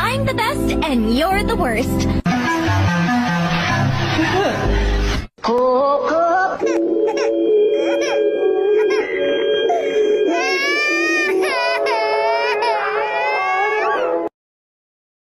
I'm the best and you're the worst.